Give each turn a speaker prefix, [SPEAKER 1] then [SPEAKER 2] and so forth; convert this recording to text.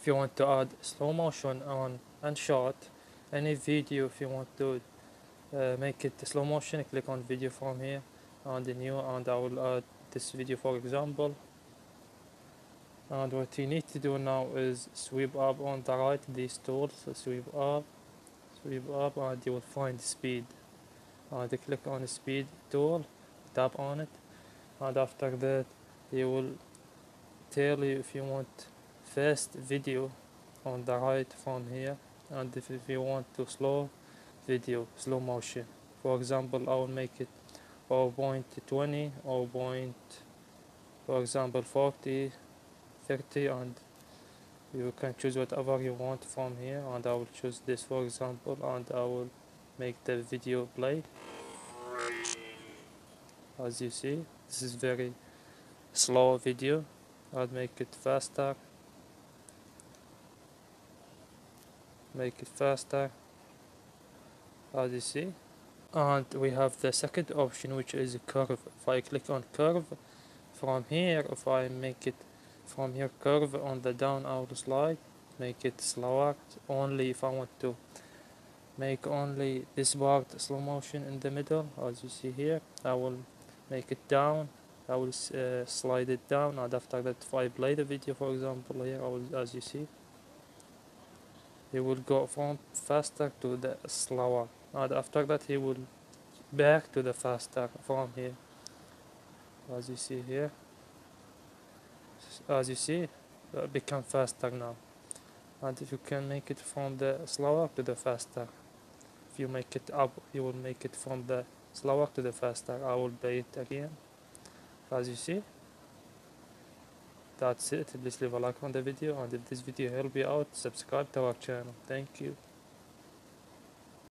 [SPEAKER 1] if you want to add slow motion on Inshot any video if you want to uh, make it slow motion click on video from here and the new and I will add this video for example. And what you need to do now is sweep up on the right these tools so sweep up sweep up and you will find speed. And click on the speed tool tap on it and after that you will tell you if you want fast video on the right from here and if, if you want to slow video slow motion. For example I will make it 0.20 or point for example 40 30 and you can choose whatever you want from here and I will choose this for example and I will make the video play. As you see this is very slow video. I'll make it faster make it faster. As you see. And we have the second option which is curve. If I click on curve from here if I make it from here curve on the down out slide make it slower. Only if I want to make only this part slow motion in the middle as you see here I will make it down. I will uh, slide it down and after that if I play the video for example here I will, as you see he will go from faster to the slower. And after that he will back to the faster from here. As you see here as you see uh, become faster now. And if you can make it from the slower to the faster if you make it up you will make it from the slower to the faster. I will play it again. As you see that's it please leave a like on the video and if this video helped you out subscribe to our channel. Thank you